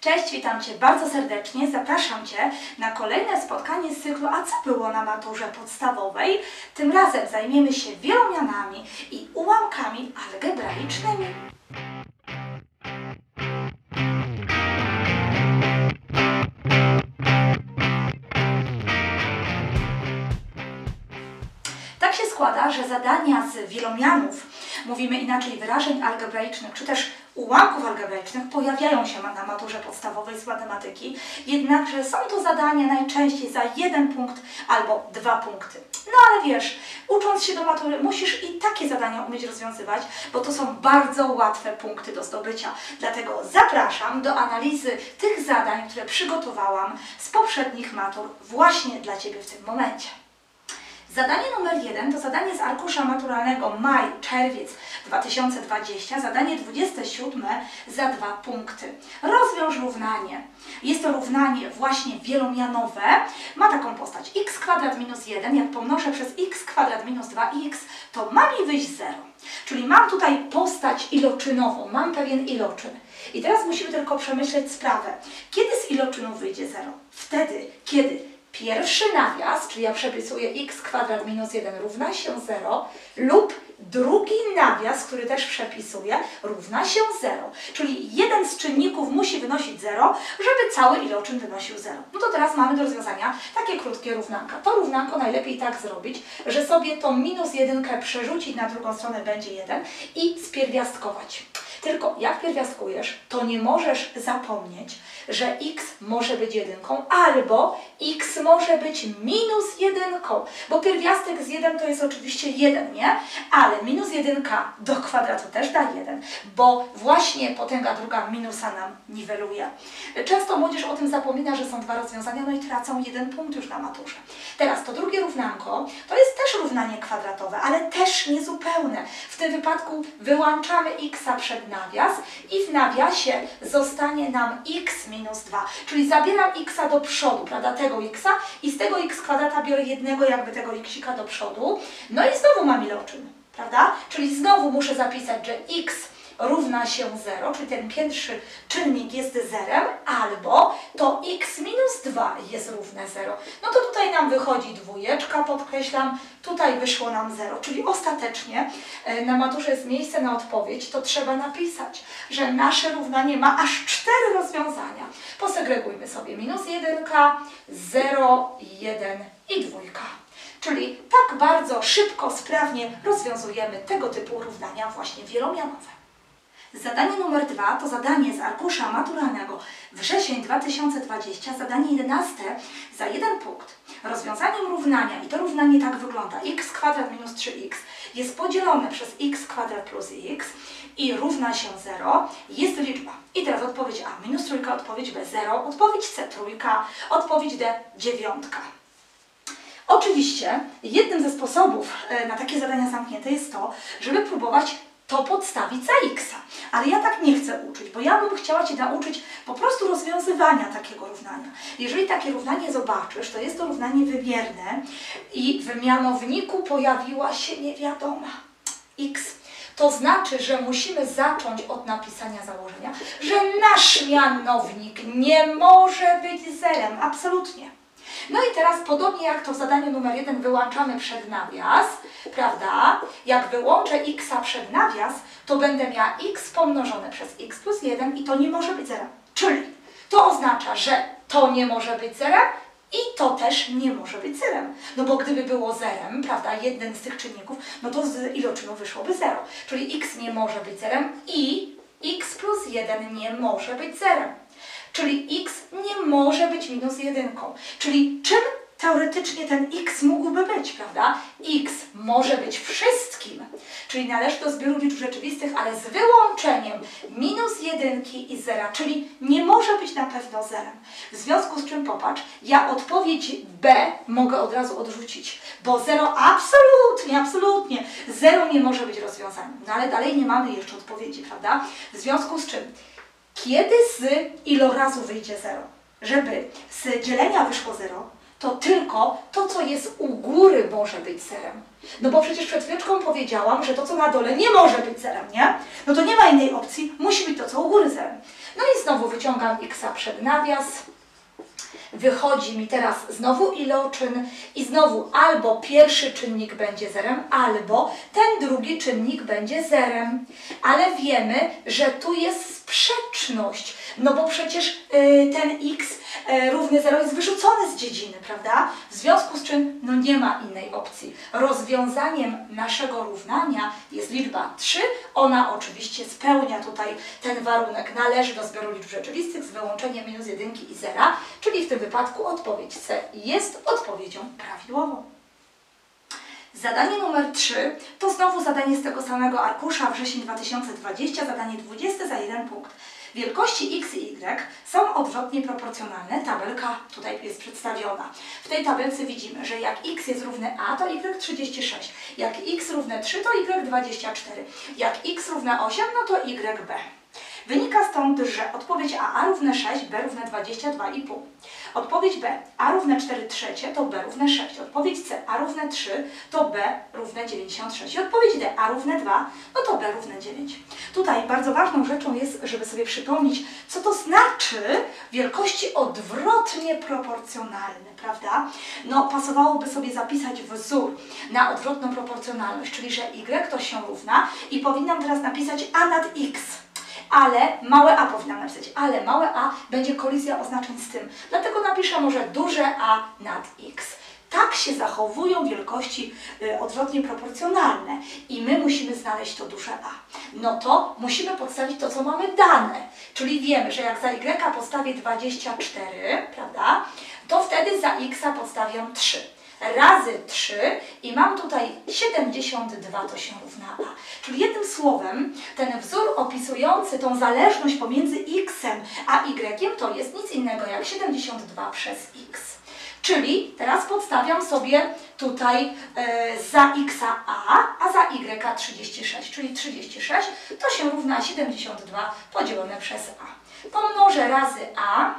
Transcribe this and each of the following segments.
Cześć, witam Cię bardzo serdecznie. Zapraszam Cię na kolejne spotkanie z cyklu A co było na maturze podstawowej? Tym razem zajmiemy się wielomianami i ułamkami algebraicznymi. Tak się składa, że zadania z wielomianów, mówimy inaczej wyrażeń algebraicznych, czy też ułamków algebraicznych pojawiają się na maturze podstawowej z matematyki, jednakże są to zadania najczęściej za jeden punkt albo dwa punkty. No ale wiesz, ucząc się do matury musisz i takie zadania umieć rozwiązywać, bo to są bardzo łatwe punkty do zdobycia. Dlatego zapraszam do analizy tych zadań, które przygotowałam z poprzednich matur właśnie dla Ciebie w tym momencie. Zadanie numer jeden to zadanie z arkusza maturalnego maj-czerwiec 2020, zadanie 27 za dwa punkty. Rozwiąż równanie. Jest to równanie właśnie wielomianowe. Ma taką postać x kwadrat minus 1, jak pomnożę przez x kwadrat minus 2x, to ma mi wyjść 0. Czyli mam tutaj postać iloczynową, mam pewien iloczyn. I teraz musimy tylko przemyśleć sprawę. Kiedy z iloczynu wyjdzie 0? Wtedy, kiedy pierwszy nawias, czyli ja przepisuję x kwadrat minus 1 równa się 0 lub drugi nawias, który też przepisuję, równa się 0. Czyli jeden z czynników musi wynosić 0, żeby cały iloczyn wynosił 0. No to teraz mamy do rozwiązania takie krótkie równanka. To równanko najlepiej tak zrobić, że sobie tą minus 1 przerzucić na drugą stronę będzie 1 i spierwiastkować. Tylko jak pierwiastkujesz, to nie możesz zapomnieć, że x może być jedynką albo x może być minus jedynką, bo pierwiastek z 1 to jest oczywiście 1, nie? Ale minus jedynka do kwadratu też da 1, bo właśnie potęga druga minusa nam niweluje. Często młodzież o tym zapomina, że są dwa rozwiązania, no i tracą jeden punkt już na maturze. Teraz to drugie równanko to jest też równanie kwadratowe, ale też niezupełne. W tym wypadku wyłączamy x przed nawias i w nawiasie zostanie nam x minus 2, czyli zabieram x do przodu, prawda, tego x i z tego x kwadrata biorę jednego jakby tego xika do przodu, no i znowu mam iloczyn, prawda, czyli znowu muszę zapisać, że x równa się 0, czyli ten pierwszy czynnik jest zerem, albo to x minus 2 jest równe 0. No to tutaj nam wychodzi dwójeczka, podkreślam, tutaj wyszło nam 0, czyli ostatecznie e, na maturze jest miejsce na odpowiedź, to trzeba napisać, że nasze równanie ma aż cztery rozwiązania. Posegregujmy sobie minus 1, 0, 1 i dwójka. Czyli tak bardzo szybko, sprawnie rozwiązujemy tego typu równania właśnie wielomianowe. Zadanie numer dwa to zadanie z arkusza maturalnego wrzesień 2020, zadanie 11 za jeden punkt. Rozwiązaniem równania, i to równanie tak wygląda, x kwadrat minus 3x jest podzielone przez x kwadrat plus x i równa się 0, jest liczba. I teraz odpowiedź A, minus trójka, odpowiedź B, 0, odpowiedź C, trójka, odpowiedź D, dziewiątka. Oczywiście jednym ze sposobów e, na takie zadania zamknięte jest to, żeby próbować to podstawić za x. Ale ja tak nie chcę uczyć, bo ja bym chciała Cię nauczyć po prostu rozwiązywania takiego równania. Jeżeli takie równanie zobaczysz, to jest to równanie wymierne i w mianowniku pojawiła się niewiadoma x. To znaczy, że musimy zacząć od napisania założenia, że nasz mianownik nie może być zerem, absolutnie. No i teraz podobnie jak to w zadaniu numer jeden wyłączamy przed nawias, prawda? Jak wyłączę x przed nawias, to będę miała x pomnożone przez x plus 1 i to nie może być zerem. Czyli to oznacza, że to nie może być zerem i to też nie może być zerem. No bo gdyby było zerem, prawda, jeden z tych czynników, no to z iloczynu wyszłoby 0. Czyli x nie może być zerem i x plus 1 nie może być zerem. Czyli x nie może być minus jedynką. Czyli czym teoretycznie ten x mógłby być, prawda? x może być wszystkim, czyli należy do zbioru liczb rzeczywistych, ale z wyłączeniem minus jedynki i zera, czyli nie może być na pewno zerem. W związku z czym popatrz, ja odpowiedź B mogę od razu odrzucić, bo zero absolutnie, absolutnie, zero nie może być rozwiązaniem. No ale dalej nie mamy jeszcze odpowiedzi, prawda? W związku z czym kiedy z ilorazu wyjdzie 0? Żeby z dzielenia wyszło 0, to tylko to, co jest u góry może być zerem. No bo przecież przed chwileczką powiedziałam, że to, co na dole nie może być zerem, nie? No to nie ma innej opcji, musi być to, co u góry zerem. No i znowu wyciągam x przed nawias. Wychodzi mi teraz znowu iloczyn i znowu albo pierwszy czynnik będzie zerem, albo ten drugi czynnik będzie zerem. Ale wiemy, że tu jest sprzeczność, no bo przecież y, ten x y, równy 0 jest wyrzucony z dziedziny, prawda? W związku z czym no nie ma innej opcji. Rozwiązaniem naszego równania jest liczba 3. Ona oczywiście spełnia tutaj ten warunek. Należy do zbioru liczb rzeczywistych z wyłączeniem minus jedynki i zera, czyli w tym wypadku odpowiedź C jest odpowiedzią prawidłową. Zadanie numer 3 to znowu zadanie z tego samego arkusza wrzesień 2020, zadanie 20 za jeden punkt. Wielkości x i y są odwrotnie proporcjonalne. Tabelka tutaj jest przedstawiona. W tej tabelce widzimy, że jak x jest równe a, to y 36. Jak x równe 3, to y 24. Jak x równe 8, no to y b. Wynika stąd, że odpowiedź A, A równe 6, B równe 22,5. Odpowiedź B, A równe 4 trzecie, to B równe 6. Odpowiedź C, A równe 3, to B równe 96. I odpowiedź D, A równe 2, no to B równe 9. Tutaj bardzo ważną rzeczą jest, żeby sobie przypomnieć, co to znaczy wielkości odwrotnie proporcjonalne, prawda? No, pasowałoby sobie zapisać wzór na odwrotną proporcjonalność, czyli że Y to się równa i powinnam teraz napisać A nad X ale małe a powinnam napisać, ale małe a będzie kolizja oznaczeń z tym. Dlatego napiszę może duże a nad x. Tak się zachowują wielkości y, odwrotnie proporcjonalne i my musimy znaleźć to duże a. No to musimy podstawić to, co mamy dane. Czyli wiemy, że jak za y postawię 24, prawda, to wtedy za x podstawiam 3 razy 3 i mam tutaj 72 to się równa A. Czyli jednym słowem ten wzór opisujący tą zależność pomiędzy x a y to jest nic innego jak 72 przez x. Czyli teraz podstawiam sobie tutaj e, za x a, a za y 36, czyli 36 to się równa 72 podzielone przez a. Pomnożę razy a,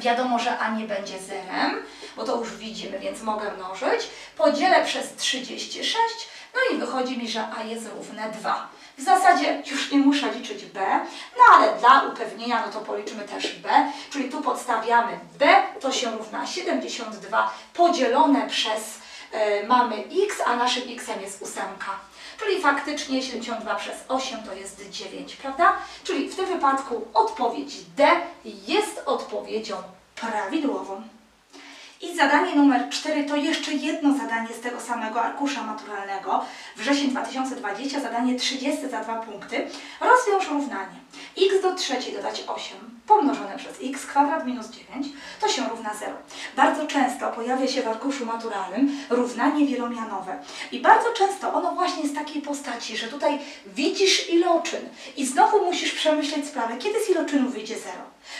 Wiadomo, że A nie będzie zerem, bo to już widzimy, więc mogę mnożyć. Podzielę przez 36, no i wychodzi mi, że A jest równe 2. W zasadzie już nie muszę liczyć B, no ale dla upewnienia, no to policzymy też B, czyli tu podstawiamy B, to się równa 72 podzielone przez, y, mamy x, a naszym x jest ósemka. Czyli faktycznie 72 przez 8 to jest 9, prawda? Czyli w tym wypadku odpowiedź D jest odpowiedzią prawidłową. I zadanie numer 4 to jeszcze jedno zadanie z tego samego arkusza maturalnego. Wrzesień 2020, zadanie 30 za 2 punkty. Rozwiąż równanie. x do trzeciej dodać 8 pomnożone przez x kwadrat minus 9 to się równa 0. Bardzo często pojawia się w arkuszu maturalnym równanie wielomianowe. I bardzo często ono właśnie z takiej postaci, że tutaj widzisz iloczyn i znowu musisz przemyśleć sprawę, kiedy z iloczynu wyjdzie 0.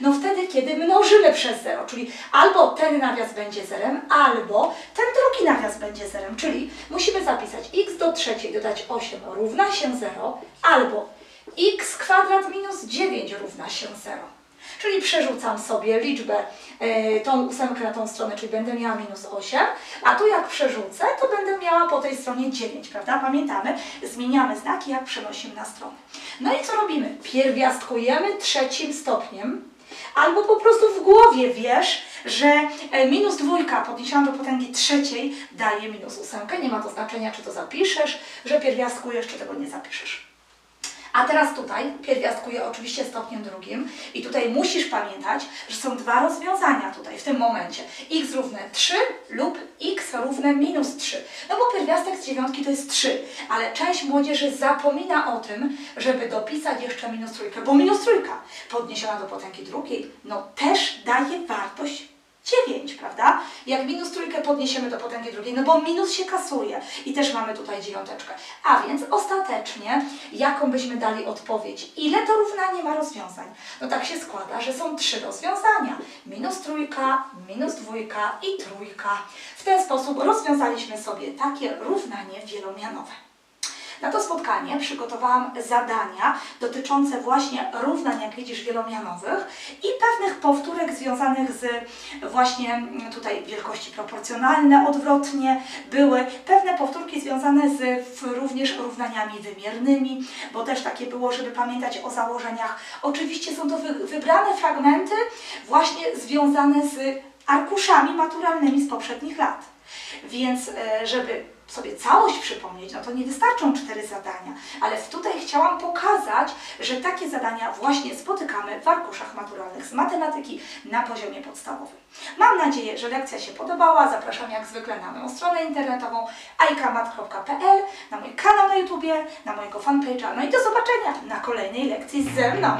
No wtedy, kiedy mnożymy przez 0, czyli albo ten nawias będzie zerem, albo ten drugi nawias będzie zerem, czyli musimy zapisać x do trzeciej dodać 8 równa się 0, albo x kwadrat minus 9 równa się 0. Czyli przerzucam sobie liczbę, yy, tą ósemkę na tą stronę, czyli będę miała minus 8, a tu jak przerzucę, to będę miała po tej stronie 9, prawda? Pamiętamy, zmieniamy znaki, jak przenosimy na stronę. No i co robimy? Pierwiastkujemy trzecim stopniem, albo po prostu w głowie wiesz, że e, minus dwójka podniesiona do potęgi trzeciej daje minus ósemkę. Nie ma to znaczenia, czy to zapiszesz, że pierwiastkujesz, czy tego nie zapiszesz. A teraz tutaj pierwiastkuję oczywiście stopniem drugim i tutaj musisz pamiętać, że są dwa rozwiązania tutaj w tym momencie. x równe 3 lub x równe minus 3. No bo pierwiastek z dziewiątki to jest 3, ale część młodzieży zapomina o tym, żeby dopisać jeszcze minus trójkę, bo minus trójka podniesiona do potęgi drugiej, no też daje wartość 9, prawda? Jak minus trójkę podniesiemy do potęgi drugiej, no bo minus się kasuje i też mamy tutaj dziewiąteczkę. A więc ostatecznie, jaką byśmy dali odpowiedź? Ile to równanie ma rozwiązań? No tak się składa, że są trzy rozwiązania. Minus trójka, minus dwójka i trójka. W ten sposób rozwiązaliśmy sobie takie równanie wielomianowe. Na to spotkanie przygotowałam zadania dotyczące właśnie równań, jak widzisz, wielomianowych i pewnych powtórek związanych z właśnie mm, tutaj wielkości proporcjonalne odwrotnie były, pewne powtórki związane z również równaniami wymiernymi, bo też takie było, żeby pamiętać o założeniach. Oczywiście są to wy, wybrane fragmenty właśnie związane z arkuszami maturalnymi z poprzednich lat. Więc e, żeby sobie całość przypomnieć, no to nie wystarczą cztery zadania, ale tutaj chciałam pokazać, że takie zadania właśnie spotykamy w arkuszach maturalnych z matematyki na poziomie podstawowym. Mam nadzieję, że lekcja się podobała. Zapraszam jak zwykle na moją stronę internetową aikamat.pl, na mój kanał na YouTubie, na mojego fanpage'a. No i do zobaczenia na kolejnej lekcji ze mną.